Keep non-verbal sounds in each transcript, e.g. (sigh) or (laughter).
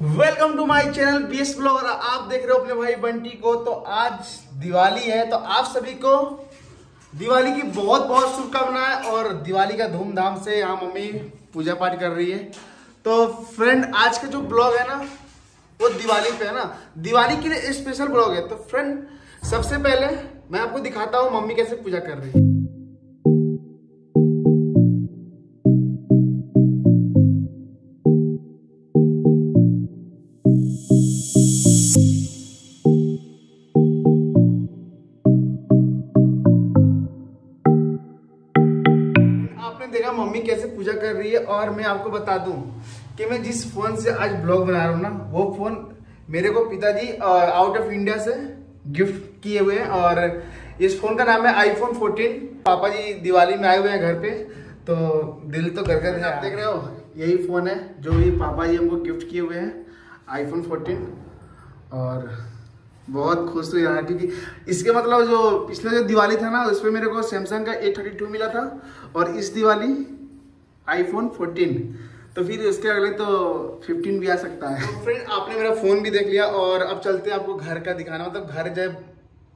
Welcome to my channel BS vlogger आप देख रहे हो अपने भाई बंटी को। तो आज दिवाली है तो आप सभी को दिवाली की बहुत बहुत शुभकामनाएँ और दिवाली का धूमधाम से यहाँ मम्मी पूजा पाठ कर रही है। तो फ्रेंड आज का जो ब्लॉग है ना, वो दिवाली पे है ना। दिवाली के लिए स्पेशल ब्लॉग है। तो फ्रेंड सबसे पहले मैं आपको दिखाता हूँ मम्मी कैसे पूजा कर रही है। और मैं आपको बता दूँ कि मैं जिस फ़ोन से आज ब्लॉग बना रहा हूँ ना वो फ़ोन मेरे को पिताजी आउट ऑफ़ इंडिया से गिफ्ट किए हुए हैं और इस फ़ोन का नाम है आईफोन 14 पापा जी दिवाली में आए हुए हैं घर पे तो दिल तो कर कर आप देख रहे हो यही फ़ोन है जो ये पापा जी हमको गिफ्ट किए हुए हैं आईफोन 14 और बहुत खुश हुई यार क्योंकि इसके मतलब जो पिछले जो दिवाली था ना उसमें मेरे को सैमसंग का ए थर्टी टू मिला था और इस दिवाली आईफोन 14 तो फिर उसके अगले तो 15 भी आ सकता है। तो फ्रेंड आपने मेरा फ़ोन भी देख लिया और अब चलते हैं आपको घर का दिखाना। मतलब घर जब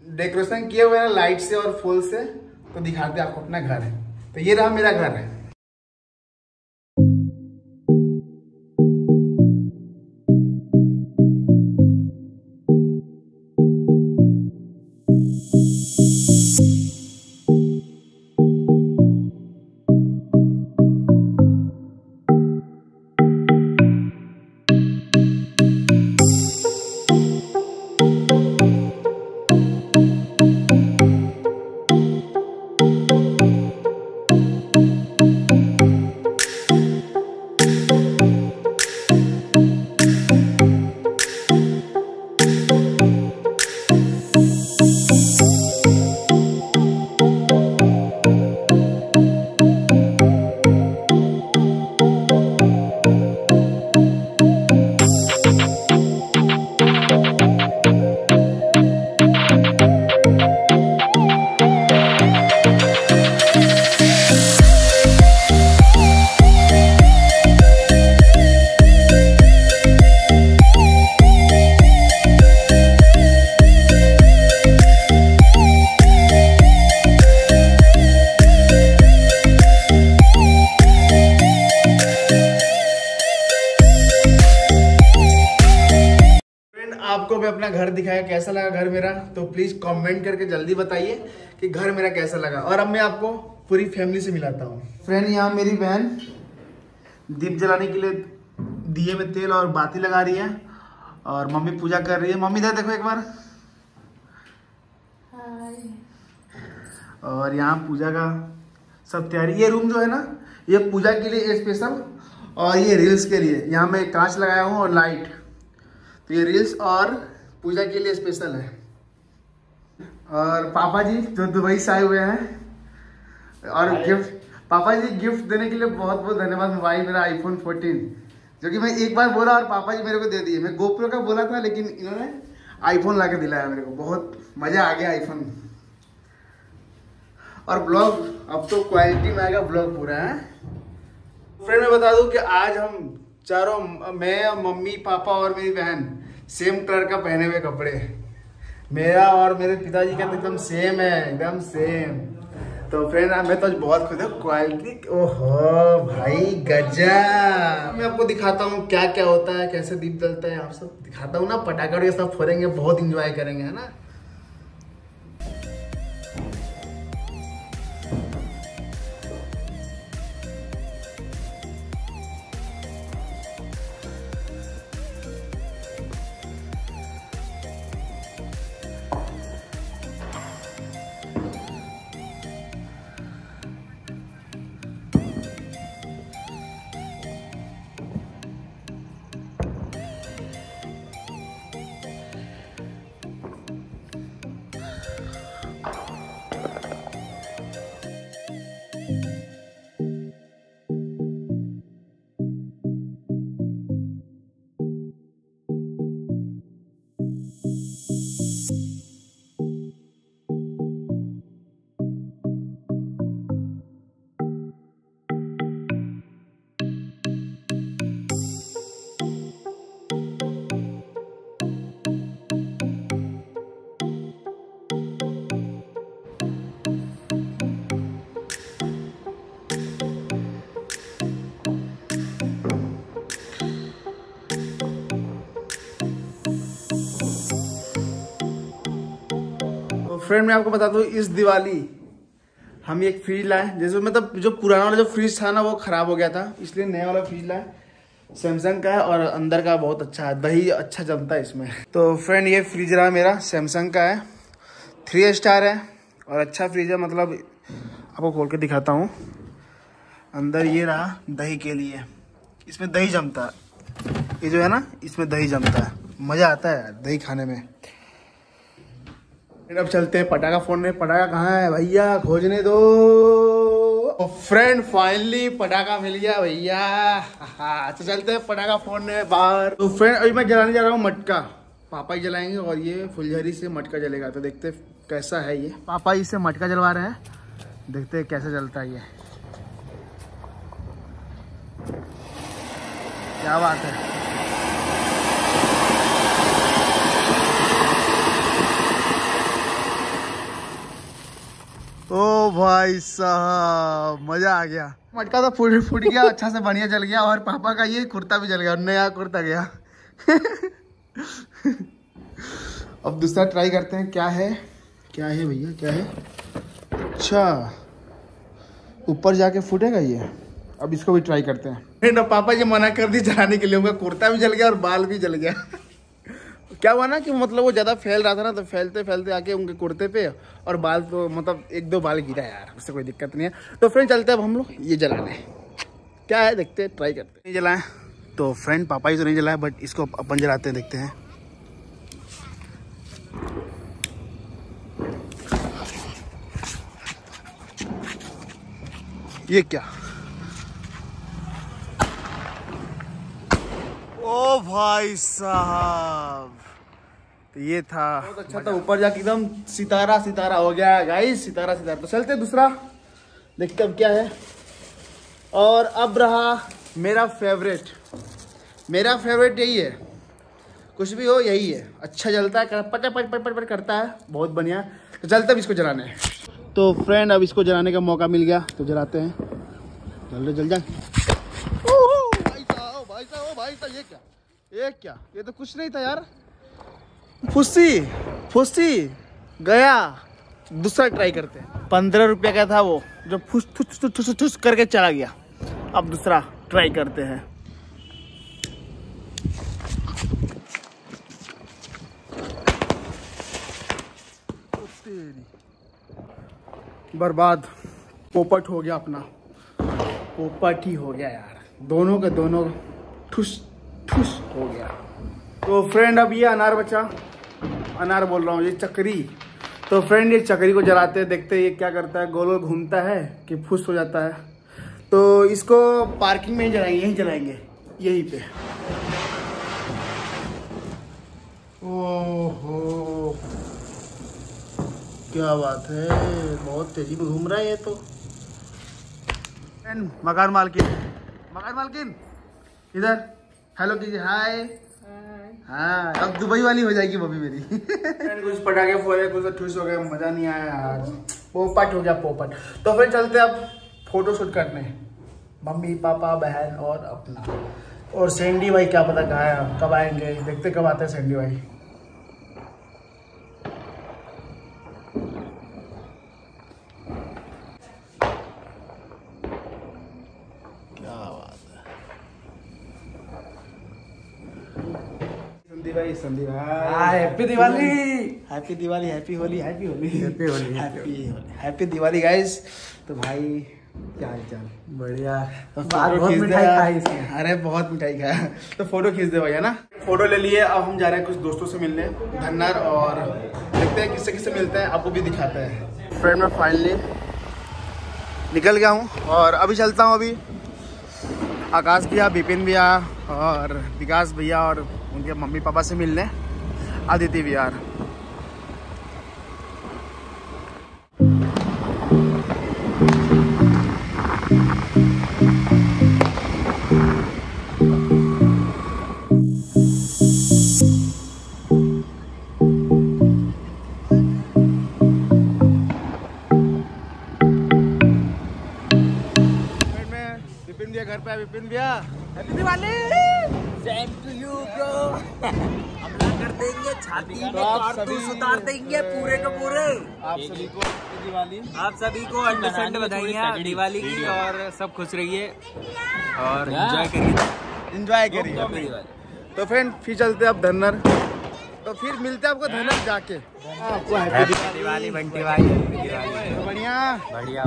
डेकोरेशन किया हुआ है लाइट से और फूल से तो दिखाते आपको अपना घर है। तो ये रहा मेरा घर है। आपको मैं अपना घर दिखाया कैसा लगा घर मेरा? तो प्लीज़ कमेंट करके जल्दी बताइए कि घर मेरा कैसा लगा। और अब मैं आपको पूरी फैमिली से मिलाता हूँ। फ्रेंड यहाँ मेरी बहन दीप जलाने के लिए दिए में तेल और बाती लगा रही है और मम्मी पूजा कर रही है। मम्मी इधर देखो एक बार। और यहाँ पूजा का सब तैयारी। ये रूम जो है ना ये पूजा के लिए स्पेशल और ये रील्स के लिए। यहाँ मैं कांच लगाया हूँ और लाइट तो ये रील्स और पूजा के लिए स्पेशल है। और पापा जी जो दुबई से आए हुए हैं और गिफ्ट पापा जी गिफ्ट देने के लिए बहुत बहुत धन्यवाद। मोबाइल मेरा आईफोन 14 जो कि मैं एक बार बोला और पापा जी मेरे को दे दिए। मैं गोप्रो का बोला था लेकिन इन्होंने आईफोन ला के दिलाया मेरे को। बहुत मज़ा आ गया आईफोन और ब्लॉग अब तो क्वालिटी में आएगा ब्लॉग पूरा है? फ्रेंड मैं बता दूँ कि आज हम चारों मैं मम्मी, पापा और मेरी बहन सेम कलर का पहने हुए कपड़े। मेरा और मेरे पिताजी का एकदम सेम है, एकदम सेम तो फ्रेंड मैं तो बहुत खुद है। क्वालिटी ओहो, भाई गजा मैं आपको दिखाता हूँ क्या क्या होता है, कैसे दीप जलता है, आप सब दिखाता हूँ ना, पटाखा ये सब फोड़ेंगे, बहुत इंजॉय करेंगे, है ना? फ्रेंड मैं आपको बता दूँ, इस दिवाली हम एक फ्रिज लाए जैसे मतलब जो पुराना वाला जो फ्रिज था ना, वो खराब हो गया था। इसलिए नया वाला फ्रिज लाए। सैमसंग का है और अंदर का बहुत अच्छा है। दही अच्छा जमता है इसमें। तो फ्रेंड ये फ्रिज रहा मेरा। सैमसंग का है। थ्री स्टार है। और अच्छा फ्रिज है मतलब आपको खोल के दिखाता हूँ। अंदर ये रहा दही के लिए। इसमें दही जमता है। ये जो है ना, इसमें दही जमता है। मज़ा आता है दही खाने में। फिर अब चलते हैं पटाखा फोड़ने। पटाखा कहाँ है भैया? खोजने दो। फ्रेंड फाइनली पटाखा मिल गया भैया। तो (laughs) चलते हैं पटाखा फोड़ने बाहर। तो फ्रेंड अभी मैं जलाने जा रहा हूँ मटका। पापा ही जलाएँगे और ये फुलझरी से मटका जलेगा। तो देखते कैसा है ये। पापा इससे मटका जलवा रहे हैं। देखते हैं कैसे जलता है ये। क्या बात है ओ भाई साहब, मज़ा आ गया। मटका तो फूट फूट गया अच्छा से बढ़िया जल गया और पापा का ये कुर्ता भी जल गया नया कुर्ता गया। अब दूसरा ट्राई करते हैं, क्या है? क्या है भैया, क्या है? अच्छा ऊपर जाके फूटेगा ये? अब इसको भी ट्राई करते हैं। पापा जी मना कर दी जलाने के लिए, उनका कुर्ता भी जल गया और बाल भी जल गया। क्या हुआ ना कि मतलब वो ज़्यादा फैल रहा था ना तो फैलते फैलते आके उनके कुर्ते पे और बाल तो मतलब एक दो बाल गिरा यार, उससे कोई दिक्कत नहीं है। तो फ्रेंड चलते अब हम लोग, ये जलाने। क्या है, देखते ट्राई करते नहीं जलाएँ तो फ्रेंड पापा ही तो नहीं जलाए बट इसको अपन जलाते हैं, देखते हैं। ये क्या? ओ भाई साहब। तो ये था। बहुत अच्छा था, ऊपर जाके एकदम सितारा सितारा हो गया। गाइस सितारा सितारा। तो चलते दूसरा। देखते अब क्या है। और अब रहा मेरा फेवरेट मेरा फेवरेट यही है। कुछ भी हो, यही है। अच्छा जलता है पट पट पट पट पट करता है। बहुत बढ़िया। तो चलते अब इसको जलाने। तो फ्रेंड अब इसको जलाने का मौका मिल गया। तो जलाते हैं। जल्दी जल जाए। भाई साहब भाई साहब भाई साहब, ये क्या? ये क्या? ये तो कुछ नहीं था यार। फुस्सी फुस्सी गया दूसरा ट्राई करते हैं। पंद्रह रुपये का था वो जो फुस फुस फुस फुस करके चला गया। अब दूसरा ट्राई करते हैं। बर्बाद। पोपट हो गया अपना। पोपट ही हो गया यार। दोनों के दोनों ठुस ठुस हो गया। तो फ्रेंड अब ये अनार बचा। अनार बोल रहा हूँ, ये चक्री। तो फ्रेंड ये चक्री को जलाते हैं, देखते हैं ये क्या करता है। गोल गोल घूमता है कि फुस हो जाता है। तो इसको पार्किंग में ही जलाएँगे, यहीं जलाएँगे, यहीं पे। ओहो। क्या बात है, बहुत तेज़ी में घूम रहा है ये तो। मकान मालकिन मकान मालकिन, इधर। हेलो कीजिए हाय हाँ अब दुबई वाली हो जाएगी मम्मी मेरी। कुछ पटाखे फोड़े, कुछ ठूस हो गए मज़ा नहीं आया आज। पोपट हो गया पोपट। तो फिर चलते अब फ़ोटो शूट करने। मम्मी, पापा, बहन और अपना। और सैंडी भाई क्या पता कहा है, कब आएँगे? देखते कब आते हैं सैंडी भाई भाई संदीप भाई। Happy Diwali. Happy Diwali happy Holi happy Holi. Happy Holi happy happy Diwali guys तो भाई क्या हाल चाल? बढ़िया। तो बहुत मिठाई खाई अरे बहुत मिठाई खाया। तो फ़ोटो खींच दे भैया ना। फ़ोटो ले लिए अब हम जा रहे हैं कुछ दोस्तों से मिलने धन्नर और देखते हैं किससे किससे मिलते हैं आपको भी दिखाते हैं। फ्रेंड में फाइनली निकल गया हूँ और अभी चलता हूँ अभी। आकाश भैया विपिन भैया और विकास भैया और उनके मम्मी पापा से मिलने। आदित्य विहार। घर पे विपिन भैया। Happy Diwali. Same to you bro हम कर देंगे? छाती तो में आप कारतूस सभी- उतार देंगे पूरे के पूरे। आप सभी को दिवाली। आप सभी को बधाइयाँ दिवाली की और सब खुश रहिए। और एंजॉय करिए। एंजॉय करिए। तो फ्रेंड फिर चलते हैं अब धन्नर तो फिर मिलते हैं आपको धन्नर जाके। आपको हैप्पी दिवाली बंटी भाई। बढ़िया। बढ़िया।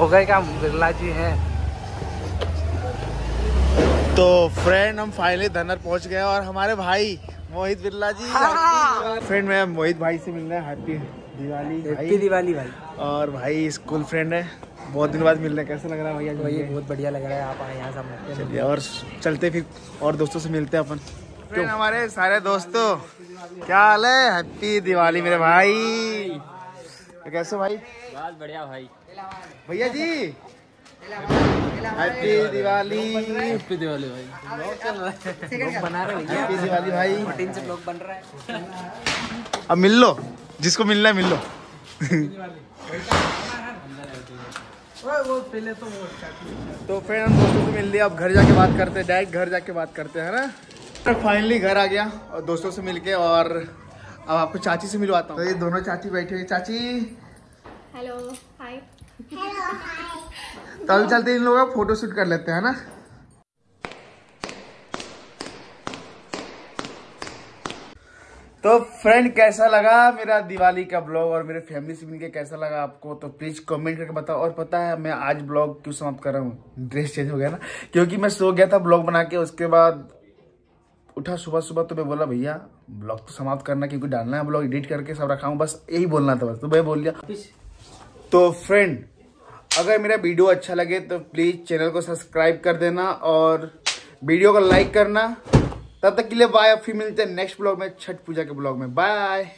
सो गए क्या बिरला जी हैं। तो फ्रेंड हम फाइनली धनर पहुँच गए और हमारे भाई मोहित बिरला जी फ्रेंड मैं मोहित भाई से मिल रहा है हैप्पी दिवाली हैप्पी दिवाली भाई। और भाई स्कूल फ्रेंड है। बहुत दिन बाद मिल रहे हैं कैसा लग रहा है भैया जी बहुत बढ़िया लग रहा है। आप आए यहाँ सब मिलते हैं। चलिए और चलते फिर और दोस्तों से मिलते हैं अपन। फ्रेंड हमारे सारे दोस्तों क्या हाल है? हैप्पी दिवाली मेरे भाई। कैसे भाई? बहुत बढ़िया भाई। भैया जी। हैप्पी दिवाली हैप्पी दिवाली भाई। लोग बना रहे भैया। हैप्पी दिवाली भाई। तीन से ब्लॉग बन रहा है। अब मिल लो। जिसको मिलना है मिल लो। वो पहले तो वो तो फ्रेंड हम दोस्तों से मिल लिया। अब घर जाके बात करते हैं। डायरेक्ट घर जाके बात करते हैं ना? फाइनली घर आ गया और दोस्तों से मिलके और अब आपको चाची से मिलवाता हूँ। तो ये दोनों चाची बैठी हुई चाची। हेलो हाय (laughs) तो अभी चलते इन लोगों का फ़ोटो शूट कर लेते हैं ना? तो फ्रेंड कैसा लगा मेरा दिवाली का ब्लॉग और मेरे फैमिली से मिलके कैसा लगा आपको? तो प्लीज़ कमेंट करके बताओ। और पता है मैं आज ब्लॉग क्यों समाप्त कर रहा हूँ? ड्रेस चेंज हो गया ना? क्योंकि मैं सो गया था ब्लॉग बना के उसके बाद उठा सुबह सुबह तो मैं बोला भैया ब्लॉग तो समाप्त करना क्योंकि डालना है ब्लॉग एडिट करके सब रखा हूँ बस यही बोलना था बस तो मैं बोल दिया। तो फ्रेंड अगर मेरा वीडियो अच्छा लगे तो प्लीज़ चैनल को सब्सक्राइब कर देना और वीडियो को लाइक करना। तब तक के लिए बाय फिर मिलते हैं नेक्स्ट ब्लॉग में, छठ पूजा के ब्लॉग में। बाय